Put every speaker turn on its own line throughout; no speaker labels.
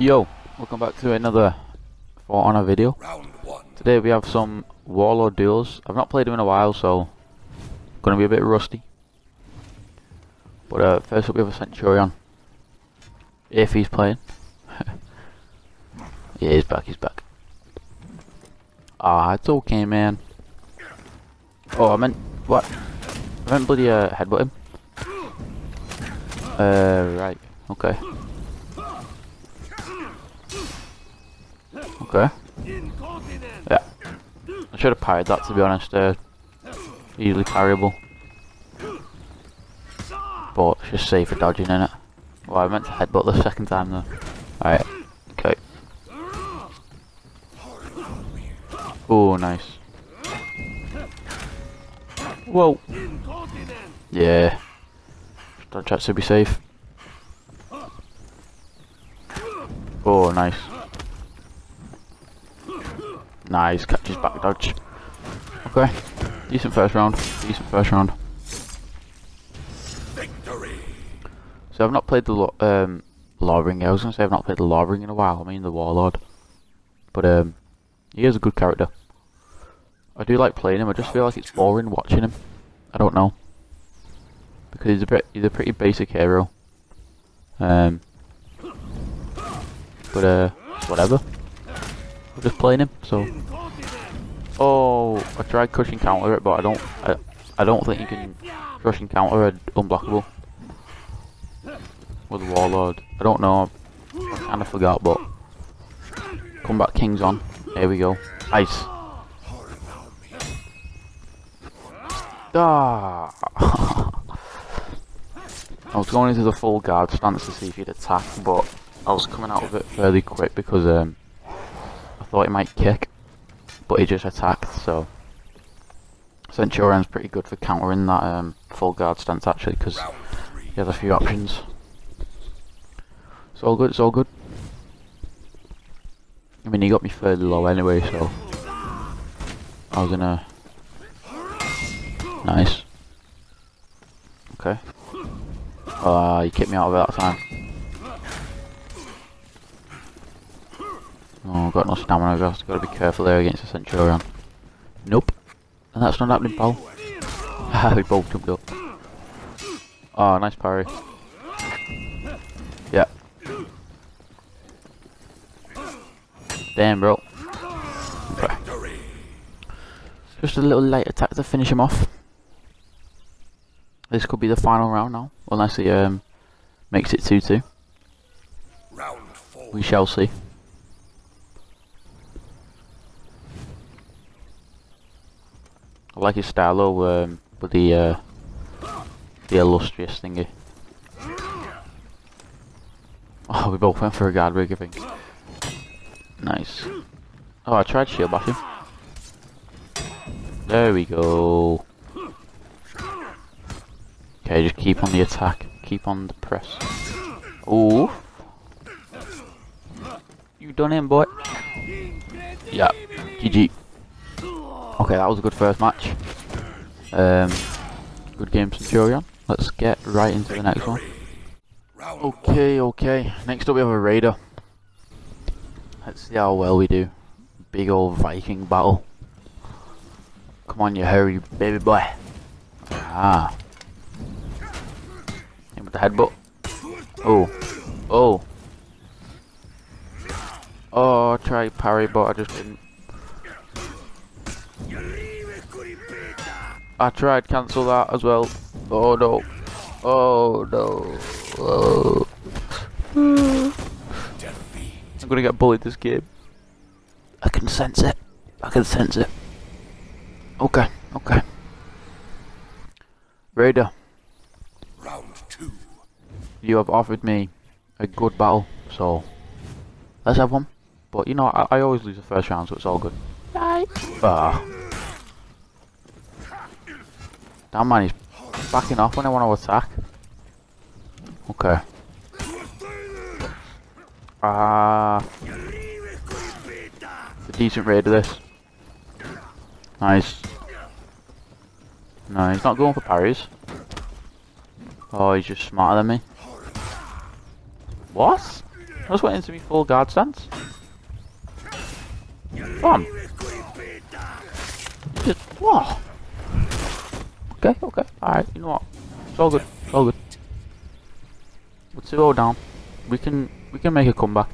Yo, welcome back to another For Honor video.
Round one.
Today we have some Warlord duels. I've not played them in a while, so gonna be a bit rusty. But uh, first up we have a Centurion. If he's playing. yeah, he's back, he's back. Ah, it's okay, man. Oh, I meant, what? I meant bloody uh, headbutt him. Uh, right, okay. Okay. Yeah. I should have parried that to be honest. Uh, easily parryable. But it's just safer dodging in it. Well, I meant to headbutt the second time though. Alright. Okay. Oh, nice. Whoa. Yeah. Dodge that to be safe. Oh, nice. Nice, catches back dodge. Okay, decent first round, decent first round.
Victory.
So I've not played the lo um, Law Ring, I was going to say I've not played the Law Ring in a while, I mean the Warlord. But um, he is a good character. I do like playing him, I just feel like it's boring watching him. I don't know. Because he's a bit, he's a pretty basic hero. Um, but uh, whatever. I'm just playing him, so. Oh, I tried crushing counter it, but I don't. I, I don't think you can crush and counter it unblockable with Warlord. I don't know. I kind of forgot, but combat kings on. Here we go. Ice. Ah. I was going into the full guard stance to see if he'd attack, but I was coming out of it fairly quick because um, thought he might kick, but he just attacked, so... Centurion's pretty good for countering that um, full guard stance actually, because he has a few options. It's all good, it's all good. I mean, he got me fairly low anyway, so... I was gonna... Nice. Okay. Ah, he kicked me out of it that time. Oh, got no stamina, I've got to be careful there against the Centurion. Nope. And that's not happening, pal. Haha, we both jumped up. Oh, nice parry. Yeah. Damn, bro.
Victory.
Just a little light attack to finish him off. This could be the final round now, unless he um, makes it 2-2.
Round four.
We shall see. I like his style though, um, with the uh, the illustrious thingy. Oh, we both went for a guard break, I think. Nice. Oh, I tried shield bashing. There we go. Okay, just keep on the attack. Keep on the press. Ooh. You done him, boy. Yeah. GG. Okay, that was a good first match. Um, good game, Centurion. Let's get right into the next one. Okay, okay. Next up we have a Raider. Let's see how well we do. Big old Viking battle. Come on, you hurry, baby boy. Ah. Hit with the headbutt. Oh. Oh. Oh, I tried parry, but I just didn't. I tried cancel that as well. Oh no. Oh no. Oh. I'm gonna get bullied this game. I can sense it. I can sense it. Okay, okay. Raider,
Round two.
you have offered me a good battle, so let's have one. But you know, I, I always lose the first round, so it's all good. Bye. Ah. Damn man, he's backing off when I want to attack. Okay. Ah. It's a decent of this. Nice. No, he's not going for parries. Oh, he's just smarter than me. What? I just went into me full guard stance. Come on. Just, whoa. Okay, okay, alright, you know what? It's all good, it's all good. We're 2 0 down. We can we can make a comeback.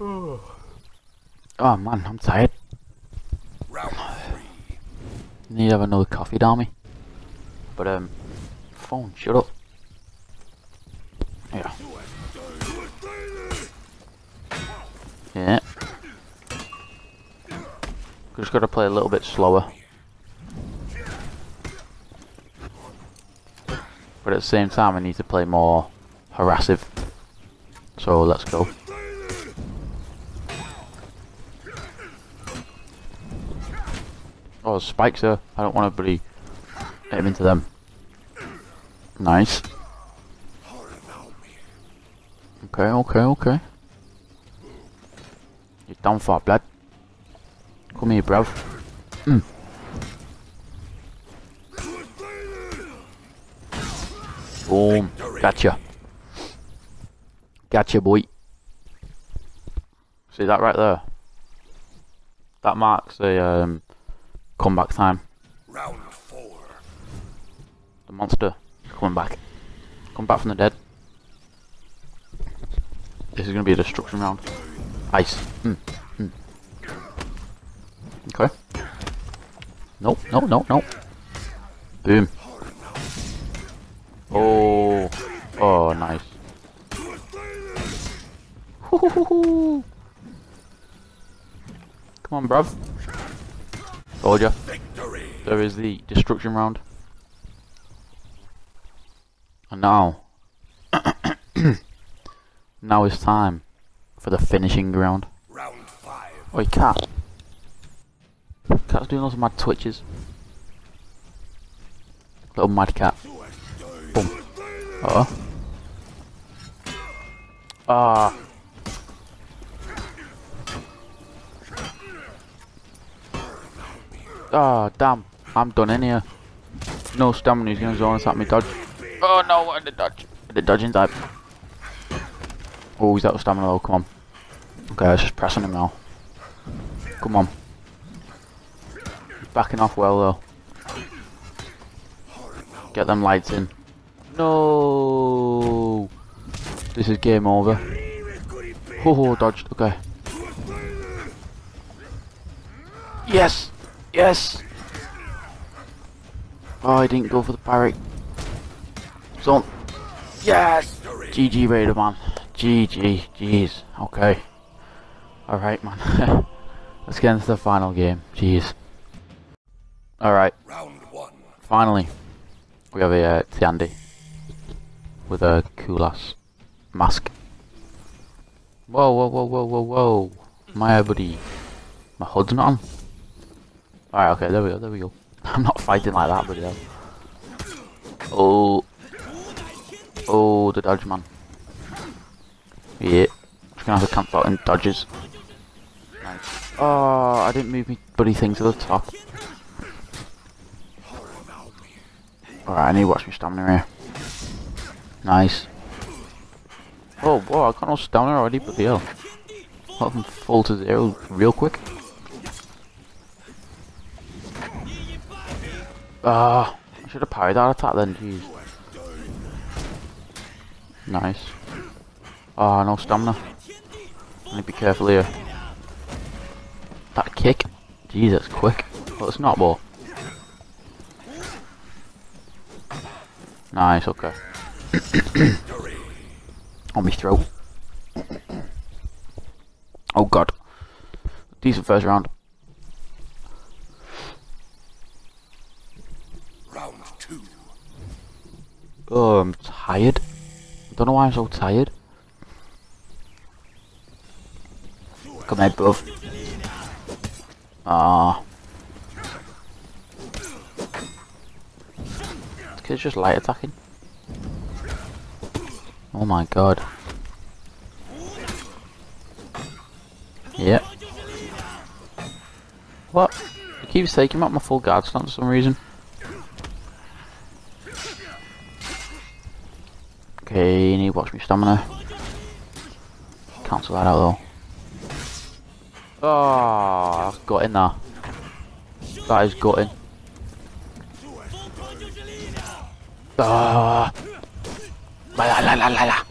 Oh man, I'm tired.
Round three.
Need to have another coffee me. But um phone, shut up. Yeah. Yeah. Just gotta play a little bit slower. But at the same time I need to play more harassive. So let's go. Oh, spikes there. I don't want to bloody hit him into them. Nice. Okay, okay, okay. You're done for, blood. Come here, bruv. Mm. Boom. Gotcha. Gotcha, boy. See that right there? That marks the um, comeback time.
Round four.
The monster coming back. Come back from the dead. This is going to be a destruction round. Ice. Mm. Mm. Okay. Nope, no, no, no. Boom. Oh. Oh, nice. Come on, bruv. Ya. There is the destruction round. And now, now it's time for the finishing round.
Round five.
Oi, cat. Cat's doing lots of mad twitches. Little mad cat. Boom. Oh. Ah. Ah, damn. I'm done in here. No stamina, he's gonna zone attack me dodge. Oh no, I did dodge. Did dodging type. Oh, he's out of stamina though, come on. Okay, I was just pressing him now. Come on. He's backing off well though. Get them lights in. No. This is game over. Oh, dodged. Okay. Yes. Yes. Oh, I didn't go for the parry. So, yes. GG Raider man. GG. Jeez. Okay. Alright man. Let's get into the final game. Jeez. Alright.
Round one.
Finally. We have a uh, Tiandi. With a cool ass mask. Whoa, whoa, whoa, whoa, whoa, whoa. My buddy. My HUD's not on. Alright, okay, there we go, there we go. I'm not fighting like that, buddy, yeah. Oh. Oh, the dodge man. Yeah. Just gonna have to cancel out in dodges. Nice. Oh, I didn't move me buddy thing to the top. Alright, I need to watch my stamina here. Nice. Oh, whoa, I got no stamina already, but the hell. Got from full to zero real quick. Ah, I should have parried that attack then, jeez. Nice. Ah, no stamina. I need to be careful here. That kick. Jesus, quick. Well, it's not ball. Nice, okay. On my throat. Oh god. Decent first round.
Round two.
Oh, I'm tired. I don't know why I'm so tired. Come here, buff. Ah. This kid's just light attacking. Oh my god. Yep. What? Keeps taking out my full guard stance for some reason. Okay, need to watch my stamina. Cancel that out though. Oh, got in there. That is gutting. Ah. La la la la la.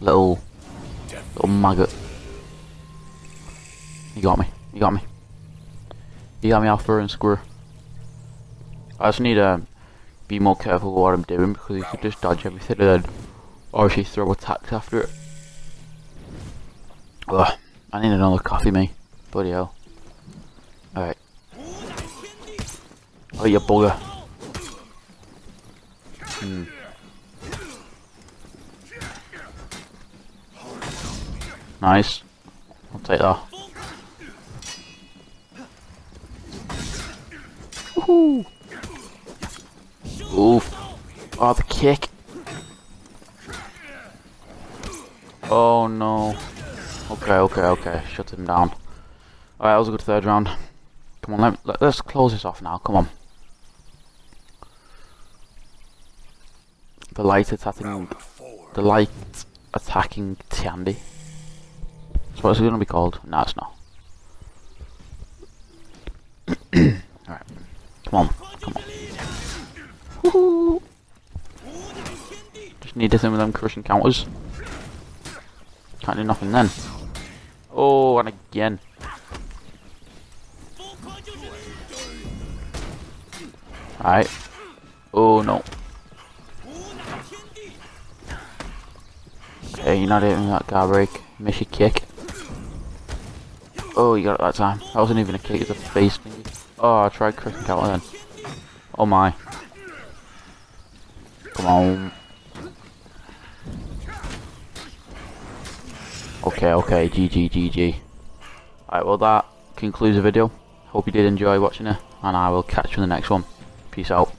Little, little maggot. You got me. You got me. You got me Alpha and Square. I just need to um, be more careful what I'm doing because you could just dodge everything and then obviously throw attacks after it. Ugh, I need another coffee, me. Bloody hell. Alright. Oh, you bugger. Hmm. Nice. I'll take that. Woohoo! Oof. Oh, the kick. Oh no. Okay, okay, okay. Shut him down. Alright, that was a good third round. Come on, let, let, let's close this off now. Come on. The light attacking, the light attacking Tiandi. That's what it's gonna be called. No, it's not. Alright. Come on, come on. Woohoo! Just need to some of them crushing counters. Can't do nothing then. Oh, and again. Alright. Oh no. Okay, you're not hitting that guard break. Miss your kick. Oh, you got it that time. That wasn't even a kick, it's a face. Oh, I tried crushing counter then. Oh my. Come on. Okay, okay, GG, GG. Alright, well that concludes the video. Hope you did enjoy watching it, and I will catch you in the next one. Peace out.